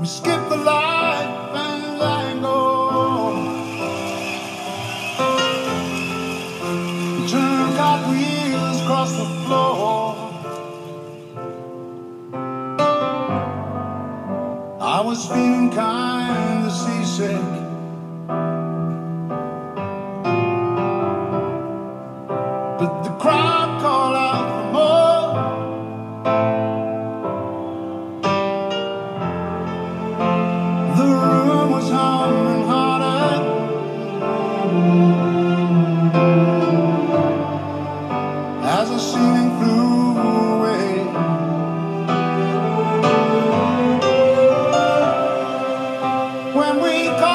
We skip the life and lango. Turn God wheels across the floor. I was feeling kind of seasick. But the crowd. As the sing flew away When we go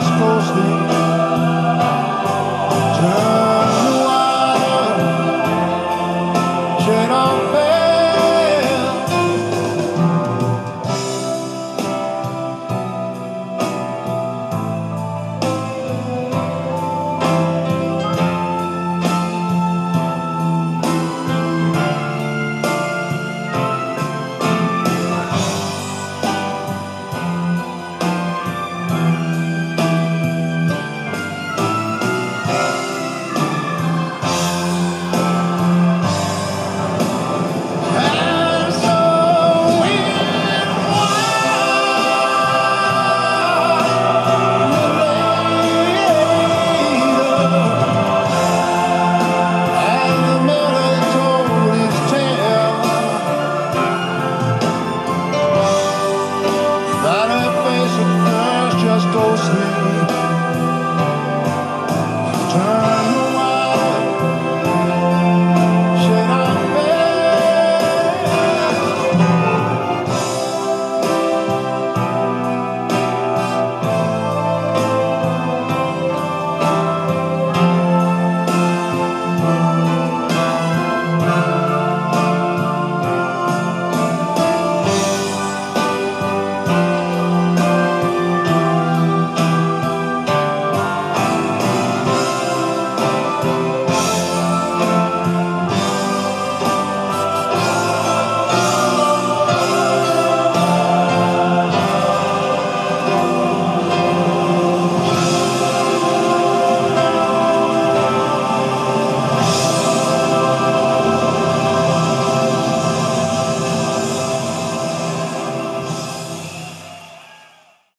house closing 是。